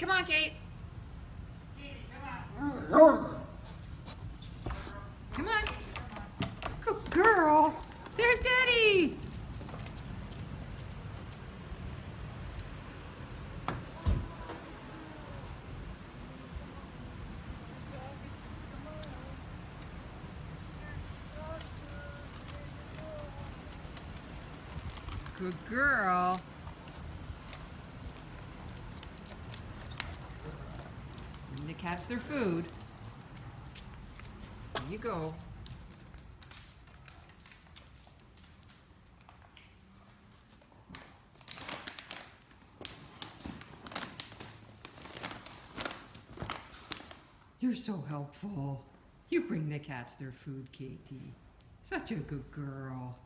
Come on, Kate. Come on. Good girl. There's Daddy. Good girl. The cats their food. There you go. You're so helpful. You bring the cats their food, Katie. Such a good girl.